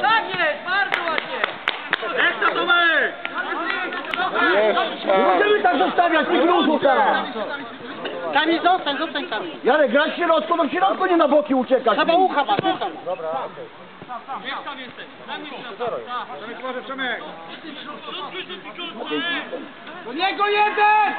Tak jest, bardzo ładnie. Ekstra Tomek! Możemy tak zostawiać, tych gruzu tam. Tam i zostań, zostań tam. Jarek, grać w środku, no w środku nie na boki uciekać. Chyba ucha masz, ucha masz. Przemek, Przemek! Do niego jeden!